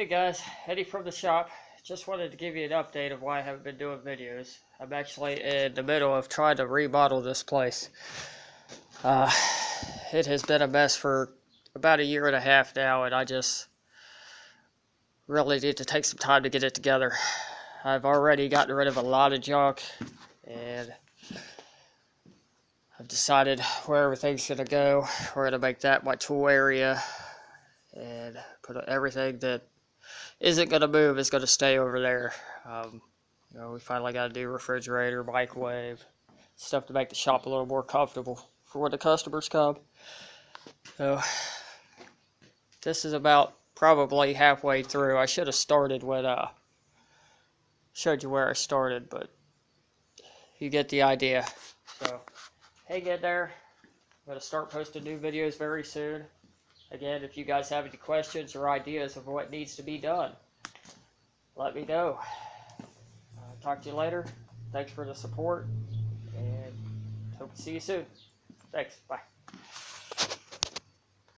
Hey guys, Eddie from the shop. Just wanted to give you an update of why I haven't been doing videos. I'm actually in the middle of trying to remodel this place. Uh, it has been a mess for about a year and a half now, and I just really need to take some time to get it together. I've already gotten rid of a lot of junk, and I've decided where everything's going to go. We're going to make that my tool area, and put everything that isn't going to move is going to stay over there. Um, you know, we finally got a new refrigerator, microwave, stuff to make the shop a little more comfortable for when the customers come. So, this is about probably halfway through. I should have started when uh showed you where I started, but you get the idea. So, hang in there. I'm to start posting new videos very soon. Again, if you guys have any questions or ideas of what needs to be done, let me know. Uh, talk to you later. Thanks for the support, and hope to see you soon. Thanks. Bye.